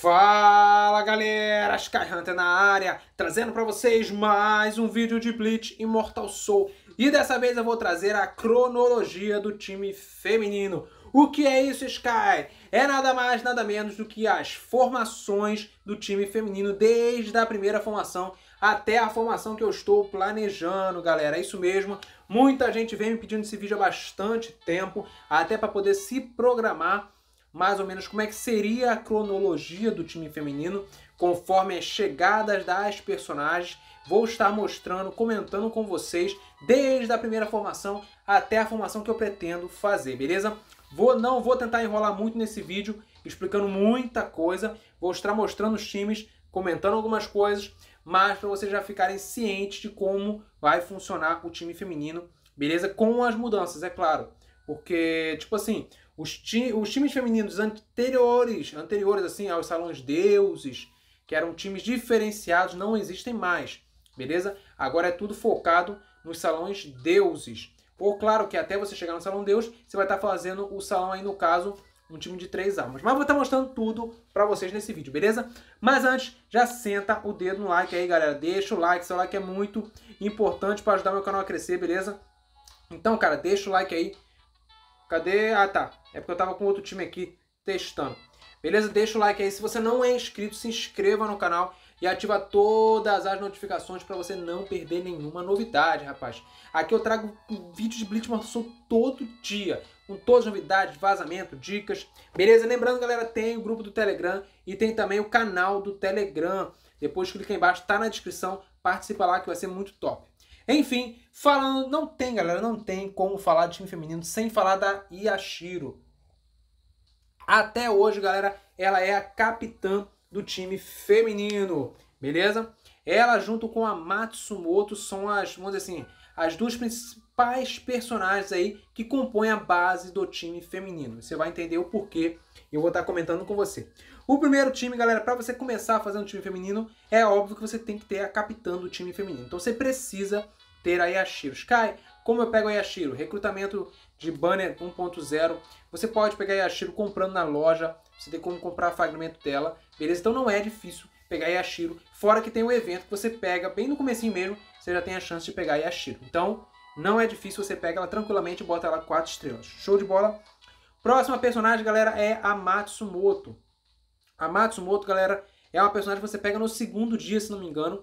Fala galera, Skyhunter na área, trazendo para vocês mais um vídeo de Bleach Immortal Soul. E dessa vez eu vou trazer a cronologia do time feminino. O que é isso, Sky? É nada mais, nada menos do que as formações do time feminino, desde a primeira formação até a formação que eu estou planejando, galera. É isso mesmo. Muita gente vem me pedindo esse vídeo há bastante tempo, até para poder se programar mais ou menos como é que seria a cronologia do time feminino, conforme as chegadas das personagens. Vou estar mostrando, comentando com vocês, desde a primeira formação até a formação que eu pretendo fazer, beleza? Vou, não vou tentar enrolar muito nesse vídeo, explicando muita coisa. Vou estar mostrando os times, comentando algumas coisas, mas para vocês já ficarem cientes de como vai funcionar o time feminino, beleza? Com as mudanças, é claro. Porque, tipo assim, os, ti os times femininos anteriores, anteriores assim aos salões deuses, que eram times diferenciados, não existem mais, beleza? Agora é tudo focado nos salões deuses. Ou claro que até você chegar no salão deus, você vai estar fazendo o salão aí no caso um time de três almas. Mas vou estar mostrando tudo para vocês nesse vídeo, beleza? Mas antes, já senta o dedo no like aí, galera. Deixa o like, seu like é muito importante para ajudar meu canal a crescer, beleza? Então, cara, deixa o like aí, Cadê? Ah, tá. É porque eu tava com outro time aqui testando. Beleza? Deixa o like aí. Se você não é inscrito, se inscreva no canal e ativa todas as notificações para você não perder nenhuma novidade, rapaz. Aqui eu trago vídeos de Blitz todo dia, com todas as novidades, vazamento, dicas. Beleza? Lembrando, galera, tem o grupo do Telegram e tem também o canal do Telegram. Depois clica aí embaixo, tá na descrição, participa lá que vai ser muito top. Enfim, falando, não tem, galera, não tem como falar de time feminino sem falar da Yashiro. Até hoje, galera, ela é a capitã do time feminino, beleza? Ela junto com a Matsumoto são as, vamos dizer assim, as duas principais personagens aí que compõem a base do time feminino. Você vai entender o porquê eu vou estar comentando com você. O primeiro time, galera, para você começar a fazer um time feminino, é óbvio que você tem que ter a capitã do time feminino. Então você precisa ter a Yashiro. Sky, como eu pego a Yashiro? Recrutamento de banner 1.0. Você pode pegar a Yashiro comprando na loja. Você tem como comprar fragmento dela. Beleza? Então não é difícil pegar a Yashiro. Fora que tem o um evento que você pega bem no comecinho mesmo. Você já tem a chance de pegar a Yashiro. Então não é difícil. Você pega ela tranquilamente e bota ela 4 estrelas. Show de bola. Próxima personagem, galera, é a Matsumoto. A Matsumoto, galera, é uma personagem que você pega no segundo dia, se não me engano.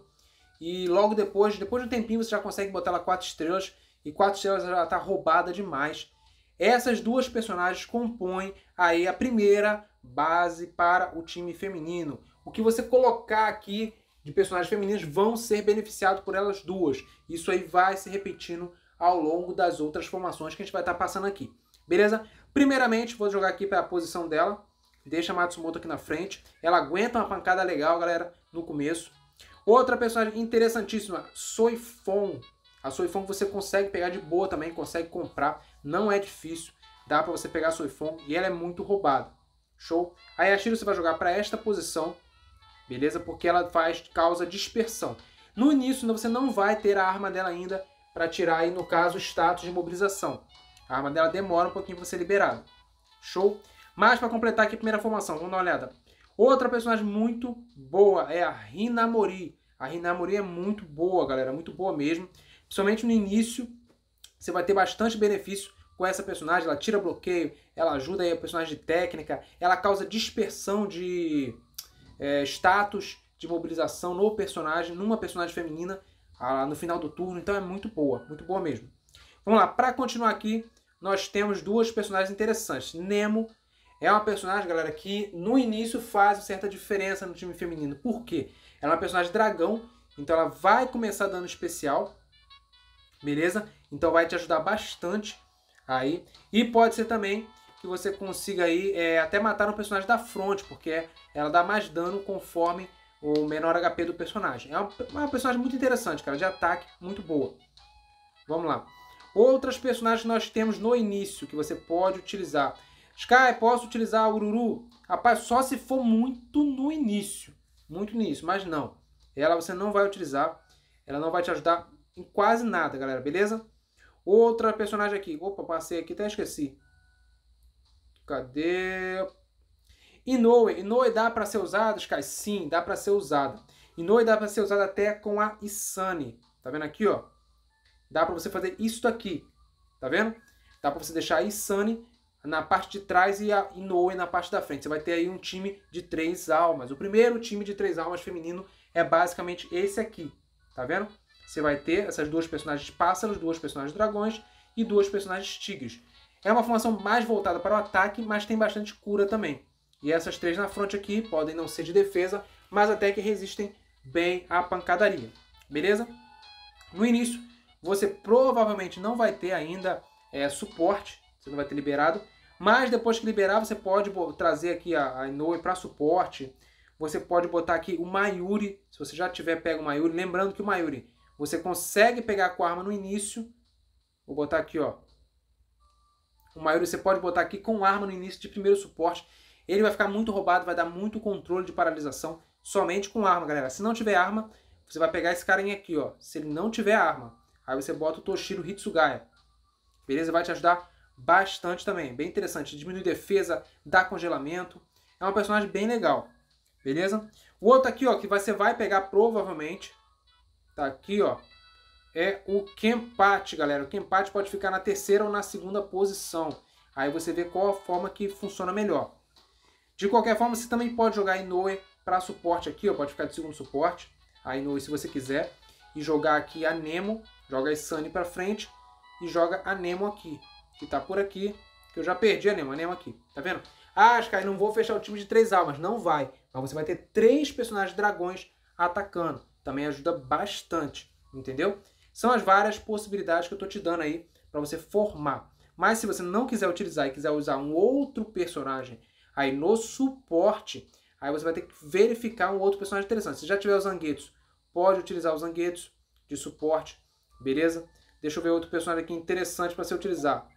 E logo depois, depois de um tempinho, você já consegue botar ela 4 estrelas. E 4 estrelas já está roubada demais. Essas duas personagens compõem aí a primeira base para o time feminino. O que você colocar aqui de personagens femininos vão ser beneficiados por elas duas. Isso aí vai se repetindo ao longo das outras formações que a gente vai estar tá passando aqui. Beleza? Primeiramente, vou jogar aqui para a posição dela. Deixa a Matsumoto aqui na frente. Ela aguenta uma pancada legal, galera, no começo. Outra personagem interessantíssima, Soifon. A Soifon você consegue pegar de boa também, consegue comprar, não é difícil. Dá para você pegar a Soifon e ela é muito roubada. Show? A Yashiro você vai jogar para esta posição, beleza? Porque ela faz causa dispersão. No início você não vai ter a arma dela ainda para tirar aí, no caso, o status de mobilização. A arma dela demora um pouquinho para ser liberada. Show? Mas para completar aqui a primeira formação, vamos dar uma olhada. Outra personagem muito boa é a Hinamori. A Hinamori é muito boa, galera, muito boa mesmo. Principalmente no início, você vai ter bastante benefício com essa personagem. Ela tira bloqueio, ela ajuda aí a personagem de técnica, ela causa dispersão de é, status de mobilização no personagem, numa personagem feminina, no final do turno. Então é muito boa, muito boa mesmo. Vamos lá, para continuar aqui, nós temos duas personagens interessantes. Nemo é uma personagem, galera, que no início faz certa diferença no time feminino. Por quê? Ela é uma personagem dragão, então ela vai começar dano especial, beleza? Então vai te ajudar bastante aí. E pode ser também que você consiga aí é, até matar um personagem da front, porque ela dá mais dano conforme o menor HP do personagem. É uma, uma personagem muito interessante, cara, de ataque muito boa. Vamos lá. Outras personagens que nós temos no início que você pode utilizar. Sky, posso utilizar o Ururu? Rapaz, só se for muito no início. Muito início, mas não. Ela você não vai utilizar. Ela não vai te ajudar em quase nada, galera, beleza? Outra personagem aqui. Opa, passei aqui, até esqueci. Cadê? Inoue, Inoue dá para ser usado, Sky? Sim, dá para ser usado. Inoue dá para ser usado até com a Isani. Tá vendo aqui, ó? Dá para você fazer isso daqui. Tá vendo? Dá para você deixar a Isani na parte de trás e a Inoue na parte da frente. Você vai ter aí um time de três almas. O primeiro time de três almas feminino é basicamente esse aqui. Tá vendo? Você vai ter essas duas personagens pássaros, duas personagens dragões e duas personagens tigres. É uma formação mais voltada para o ataque, mas tem bastante cura também. E essas três na frente aqui podem não ser de defesa, mas até que resistem bem à pancadaria. Beleza? No início, você provavelmente não vai ter ainda é, suporte, você não vai ter liberado, mas depois que liberar, você pode trazer aqui a, a Inoue para suporte. Você pode botar aqui o Mayuri, se você já tiver pego o Mayuri. Lembrando que o Mayuri você consegue pegar com a arma no início. Vou botar aqui, ó. O Mayuri você pode botar aqui com arma no início de primeiro suporte. Ele vai ficar muito roubado, vai dar muito controle de paralisação somente com arma, galera. Se não tiver arma, você vai pegar esse carinha aqui, ó. Se ele não tiver arma, aí você bota o Toshiro Hitsugaya. Beleza? Vai te ajudar bastante também. Bem interessante. Diminui defesa, dá congelamento. É um personagem bem legal. Beleza? O outro aqui, ó, que você vai pegar provavelmente, tá aqui, ó, é o Kempate, galera. O Kempate pode ficar na terceira ou na segunda posição. Aí você vê qual a forma que funciona melhor. De qualquer forma, você também pode jogar Inoue para suporte aqui, ó, pode ficar de segundo suporte. A Inoue se você quiser. E jogar aqui a Nemo, joga a Sunny para frente e joga a Nemo aqui, que tá por aqui, que eu já perdi a Nemo, a Nemo aqui, tá vendo? Ah, Sky, não vou fechar o time de três almas. Não vai. Mas você vai ter três personagens dragões atacando. Também ajuda bastante, entendeu? São as várias possibilidades que eu estou te dando aí para você formar. Mas se você não quiser utilizar e quiser usar um outro personagem aí no suporte, aí você vai ter que verificar um outro personagem interessante. Se já tiver os Zanguetos, pode utilizar os Zanguetos de suporte, beleza? Deixa eu ver outro personagem aqui interessante para você utilizar.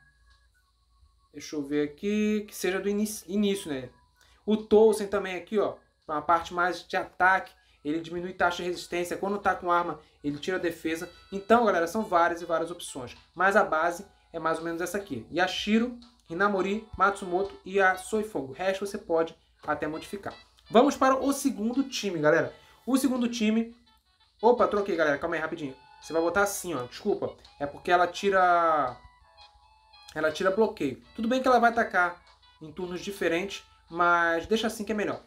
Deixa eu ver aqui, que seja do início, início né? O Tolkien também aqui, ó, uma parte mais de ataque, ele diminui taxa de resistência, quando tá com arma, ele tira a defesa. Então, galera, são várias e várias opções, mas a base é mais ou menos essa aqui. Yashiro, Hinamori, Matsumoto e a Soifogo. O resto você pode até modificar. Vamos para o segundo time, galera. O segundo time... Opa, troquei, galera. Calma aí, rapidinho. Você vai botar assim, ó. Desculpa. É porque ela tira ela tira bloqueio. Tudo bem que ela vai atacar em turnos diferentes, mas deixa assim que é melhor.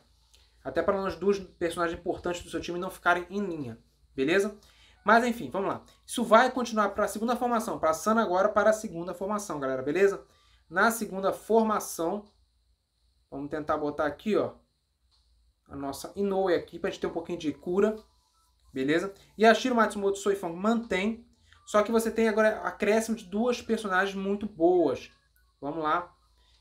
Até para os dois personagens importantes do seu time não ficarem em linha, beleza? Mas enfim, vamos lá. Isso vai continuar para a segunda formação, passando agora para a segunda formação, galera, beleza? Na segunda formação, vamos tentar botar aqui, ó, a nossa Inoue aqui, para a gente ter um pouquinho de cura, beleza? E a Shiro Matsumoto Soifang mantém só que você tem agora acréscimo de duas personagens muito boas. Vamos lá.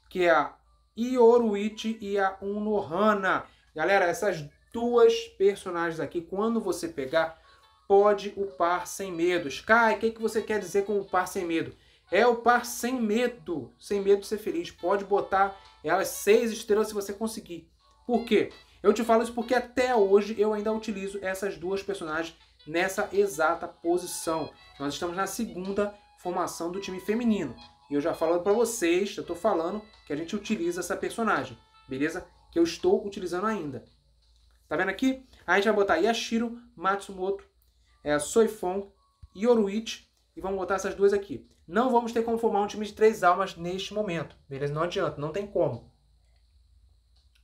Que é a Ioruichi e a Unohana. Galera, essas duas personagens aqui, quando você pegar, pode upar sem medo. Sky, o que, que você quer dizer com upar sem medo? É upar sem medo. Sem medo de ser feliz. Pode botar elas seis estrelas se você conseguir. Por quê? Eu te falo isso porque até hoje eu ainda utilizo essas duas personagens nessa exata posição. Nós estamos na segunda formação do time feminino. E eu já falo para vocês, eu estou falando que a gente utiliza essa personagem, beleza? Que eu estou utilizando ainda. Tá vendo aqui? A gente vai botar Yashiro, Matsumoto, é, Soifong, Yoruichi e vamos botar essas duas aqui. Não vamos ter como formar um time de três almas neste momento, beleza? Não adianta, não tem como.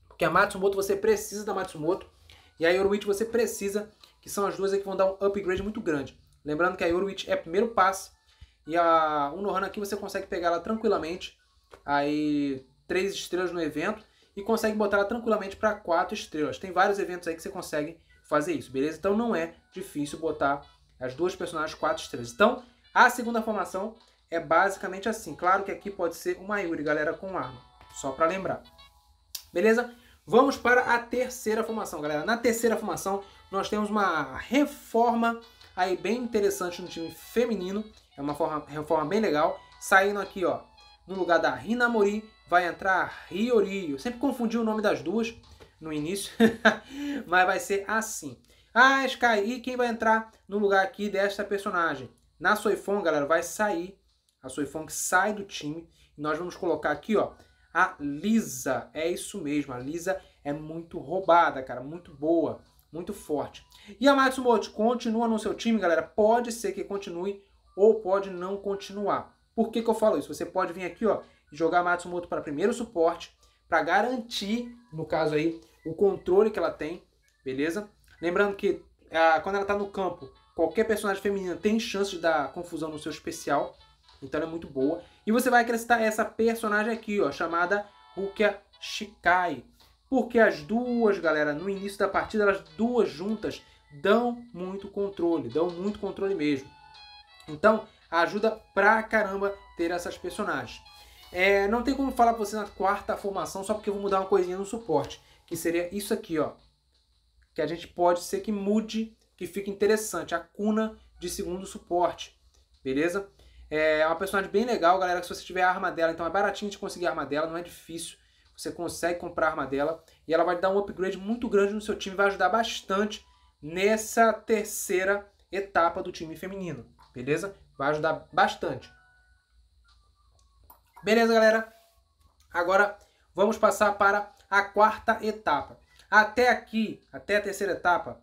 Porque a Matsumoto você precisa da Matsumoto e a Yoruichi você precisa que são as duas que vão dar um upgrade muito grande. Lembrando que a Eurowitch é primeiro passe e a Unohana aqui você consegue pegar ela tranquilamente, aí três estrelas no evento e consegue botar ela tranquilamente para quatro estrelas. Tem vários eventos aí que você consegue fazer isso, beleza? Então não é difícil botar as duas personagens quatro estrelas. Então a segunda formação é basicamente assim. Claro que aqui pode ser uma Yuri, galera, com arma. Só para lembrar. Beleza? Vamos para a terceira formação, galera. Na terceira formação, nós temos uma reforma aí bem interessante no time feminino. É uma forma, reforma bem legal. Saindo aqui, ó, no lugar da Hinamori, vai entrar Hiyori. Eu sempre confundi o nome das duas no início, mas vai ser assim. Ah, Sky, e quem vai entrar no lugar aqui desta personagem? Na Soifong, galera, vai sair. A Soifong sai do time. E nós vamos colocar aqui, ó, a Lisa. É isso mesmo, a Lisa é muito roubada, cara, muito boa, muito forte. E a Matsumoto continua no seu time, galera? Pode ser que continue ou pode não continuar. Por que, que eu falo isso? Você pode vir aqui ó, e jogar a Matsumoto para primeiro suporte, para garantir, no caso aí, o controle que ela tem, beleza? Lembrando que ah, quando ela está no campo, qualquer personagem feminina tem chance de dar confusão no seu especial, então ela é muito boa. E você vai acrescentar essa personagem aqui, ó, chamada Rukia Shikai. Porque as duas, galera, no início da partida, elas duas juntas dão muito controle, dão muito controle mesmo. Então, ajuda pra caramba ter essas personagens. É, não tem como falar pra você na quarta formação, só porque eu vou mudar uma coisinha no suporte. Que seria isso aqui, ó. Que a gente pode ser que mude, que fique interessante. A cuna de segundo suporte. Beleza? É uma personagem bem legal, galera. Se você tiver a arma dela, então é baratinho de conseguir a arma dela, não é difícil. Você consegue comprar a arma dela. E ela vai dar um upgrade muito grande no seu time. Vai ajudar bastante nessa terceira etapa do time feminino. Beleza? Vai ajudar bastante. Beleza, galera? Agora vamos passar para a quarta etapa. Até aqui, até a terceira etapa,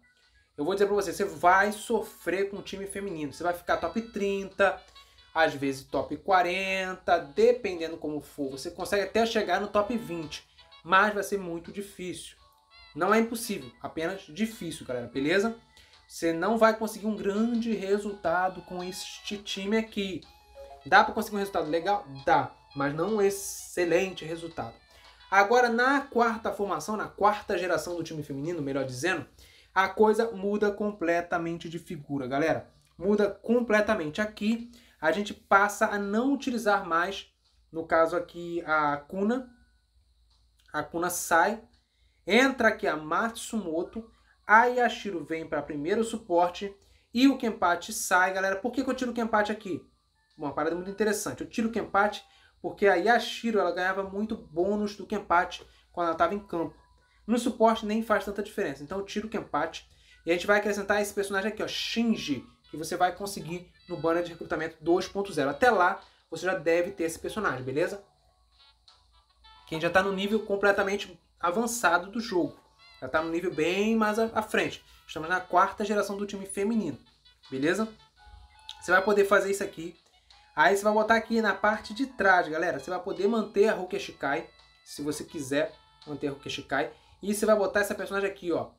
eu vou dizer para você, você vai sofrer com o time feminino. Você vai ficar top 30, às vezes top 40, dependendo como for. Você consegue até chegar no top 20, mas vai ser muito difícil. Não é impossível, apenas difícil, galera, beleza? Você não vai conseguir um grande resultado com este time aqui. Dá para conseguir um resultado legal? Dá, mas não um excelente resultado. Agora, na quarta formação, na quarta geração do time feminino, melhor dizendo, a coisa muda completamente de figura, galera. Muda completamente. Aqui, a gente passa a não utilizar mais, no caso aqui, a Kuna. A Kuna sai. Entra aqui a Matsumoto. A Yashiro vem para primeiro suporte. E o Kenpachi sai, galera. Por que, que eu tiro o Kenpachi aqui? Uma parada muito interessante. Eu tiro o Kenpachi porque a Yashiro ela ganhava muito bônus do Kenpachi quando ela estava em campo. No suporte nem faz tanta diferença, então eu tiro o Kenpachi e a gente vai acrescentar esse personagem aqui, ó, Shinji, que você vai conseguir no banner de recrutamento 2.0. Até lá, você já deve ter esse personagem, beleza? Quem já está no nível completamente avançado do jogo. Já está no nível bem mais à frente. Estamos na quarta geração do time feminino, beleza? Você vai poder fazer isso aqui Aí você vai botar aqui na parte de trás, galera. Você vai poder manter a Rukia Shikai, se você quiser manter a Rukia Shikai. E você vai botar essa personagem aqui, ó.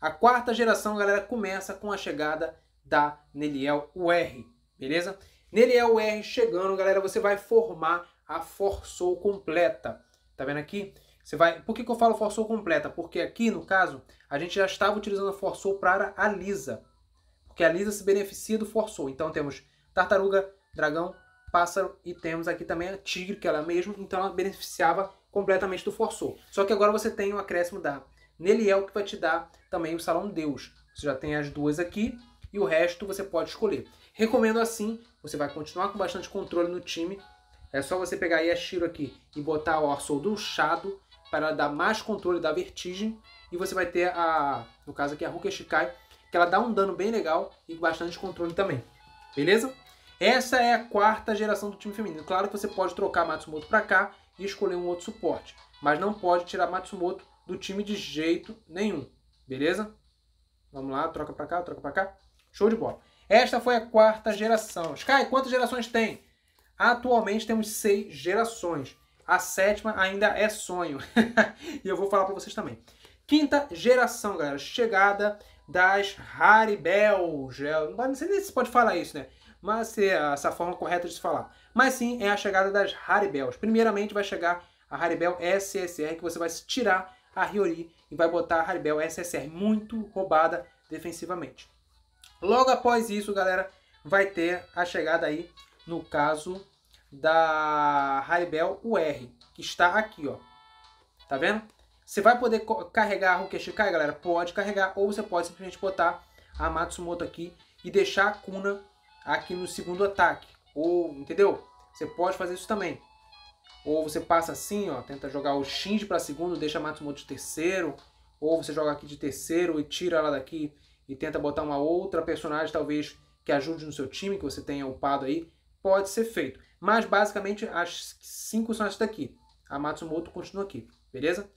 A quarta geração, galera, começa com a chegada da Neliel UR, beleza? Neliel UR chegando, galera, você vai formar a Forçou completa. Tá vendo aqui? Você vai... Por que, que eu falo Forçou completa? Porque aqui, no caso, a gente já estava utilizando a Forçou para a Lisa. Porque a Lisa se beneficia do Forçou. Então temos Tartaruga, dragão, pássaro e temos aqui também a tigre, que ela mesma, então ela beneficiava completamente do forçou. Só que agora você tem o um acréscimo da Neliel, que vai te dar também o Salão Deus. Você já tem as duas aqui e o resto você pode escolher. Recomendo assim, você vai continuar com bastante controle no time. É só você pegar aí a Shiro aqui e botar o Orso do Shadow para dar mais controle da vertigem. E você vai ter a, no caso aqui a Rukia Shikai, que ela dá um dano bem legal e bastante controle também. Beleza? Essa é a quarta geração do time feminino. Claro que você pode trocar Matsumoto para cá e escolher um outro suporte, mas não pode tirar Matsumoto do time de jeito nenhum, beleza? Vamos lá, troca para cá, troca para cá. Show de bola. Esta foi a quarta geração. Sky, quantas gerações tem? Atualmente temos seis gerações. A sétima ainda é sonho. e eu vou falar para vocês também. Quinta geração, galera. Chegada das Haribels. Não sei nem se pode falar isso, né? mas é essa forma correta de se falar. Mas sim, é a chegada das Haribels. Primeiramente vai chegar a Haribel SSR, que você vai tirar a Hiyori e vai botar a Haribel SSR, muito roubada defensivamente. Logo após isso, galera, vai ter a chegada aí, no caso da Haribel UR, que está aqui, ó. Tá vendo? Você vai poder carregar a Rukia Shikai, galera? Pode carregar, ou você pode simplesmente botar a Matsumoto aqui e deixar a Kuna aqui no segundo ataque. Ou, entendeu? Você pode fazer isso também. Ou você passa assim, ó, tenta jogar o Shinji para segundo, deixa Matsumoto de terceiro. Ou você joga aqui de terceiro e tira ela daqui e tenta botar uma outra personagem, talvez, que ajude no seu time, que você tenha upado aí. Pode ser feito. Mas, basicamente, as cinco são essas daqui. a Matsumoto continua aqui, beleza?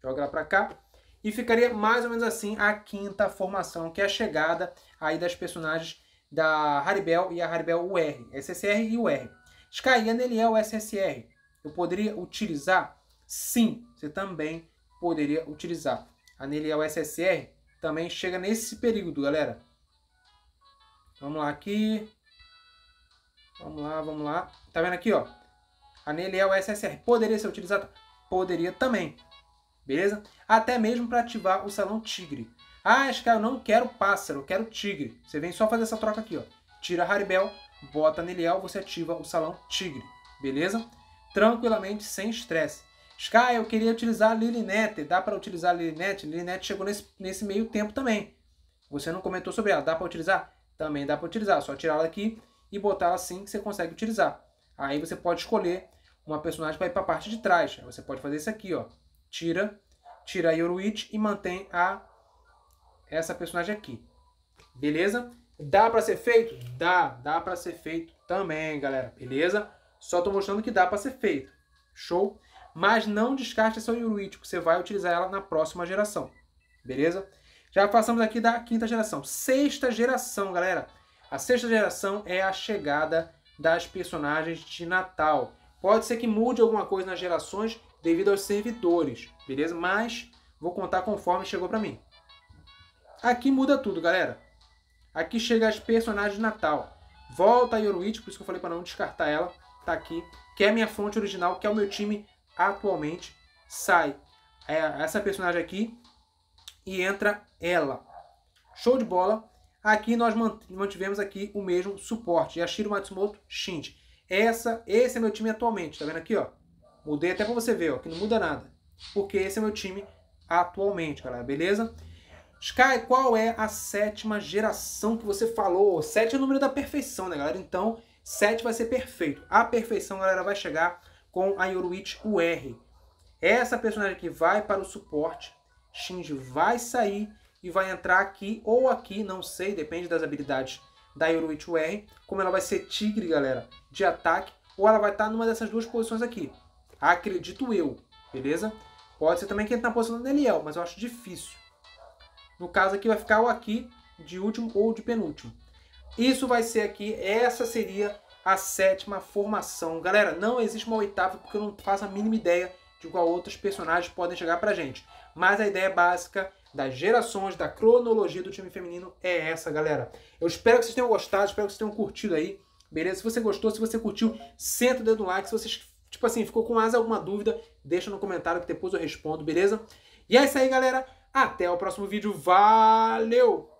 Joga ela para cá. E ficaria mais ou menos assim a quinta formação, que é a chegada aí das personagens da Haribel e a Haribel UR, SSR e UR. Sky, e a Neliel SSR, eu poderia utilizar? Sim, você também poderia utilizar. A Neliel SSR também chega nesse período, galera. Vamos lá aqui. Vamos lá, vamos lá. Tá vendo aqui, ó? A Neliel SSR poderia ser utilizada? Poderia também. Beleza? Até mesmo para ativar o salão tigre. Ah, Sky, eu não quero pássaro, eu quero tigre. Você vem só fazer essa troca aqui, ó. Tira Haribel, bota a Neliel, você ativa o salão tigre. Beleza? Tranquilamente, sem estresse. Sky, eu queria utilizar a Lilinette. Dá para utilizar a Lilinette? Lilinette chegou nesse, nesse meio tempo também. Você não comentou sobre ela. Dá para utilizar? Também dá para utilizar. Só tirar ela aqui e botar assim que você consegue utilizar. Aí você pode escolher uma personagem para ir para a parte de trás. Você pode fazer isso aqui, ó. Tira, tira a Yoruichi e mantém a essa personagem aqui. Beleza? Dá para ser feito? Dá, dá para ser feito também, galera. Beleza? Só tô mostrando que dá para ser feito. Show? mas não descarte essa Yuruichi, você vai utilizar ela na próxima geração. Beleza? Já passamos aqui da quinta geração. Sexta geração, galera. A sexta geração é a chegada das personagens de Natal. Pode ser que mude alguma coisa nas gerações devido aos servidores, beleza? Mas vou contar conforme chegou para mim. Aqui muda tudo, galera. Aqui chega as personagens de Natal. Volta a Yoruichi, por isso que eu falei para não descartar ela. Tá aqui, que é a minha fonte original, que é o meu time atualmente sai é, essa personagem aqui e entra ela. Show de bola. Aqui nós mantivemos aqui o mesmo suporte. Yashiro Matsumoto Shinji. Essa, esse é meu time atualmente. Tá vendo aqui, ó? Mudei até para você ver, ó, que não muda nada. Porque esse é meu time atualmente, galera. Beleza? Sky, qual é a sétima geração que você falou? Sete é o número da perfeição, né, galera? Então, sete vai ser perfeito. A perfeição, galera, vai chegar com a Yoruichi UR. Essa personagem aqui vai para o suporte, Shinji vai sair e vai entrar aqui ou aqui, não sei, depende das habilidades da Yoruichi UR, como ela vai ser tigre, galera, de ataque, ou ela vai estar numa dessas duas posições aqui. Acredito eu, beleza? Pode ser também que entre na posição da Neliel, mas eu acho difícil. No caso aqui vai ficar ou aqui, de último ou de penúltimo. Isso vai ser aqui, essa seria a sétima formação. Galera, não existe uma oitava porque eu não faço a mínima ideia de qual outros personagens podem chegar pra gente. Mas a ideia básica das gerações, da cronologia do time feminino é essa, galera. Eu espero que vocês tenham gostado, espero que vocês tenham curtido aí. Beleza? Se você gostou, se você curtiu, senta o dedo no like. Se você, tipo assim, ficou com mais alguma dúvida, deixa no comentário que depois eu respondo, beleza? E é isso aí, galera. Até o próximo vídeo. Valeu!